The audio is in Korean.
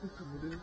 캐릭터 모델.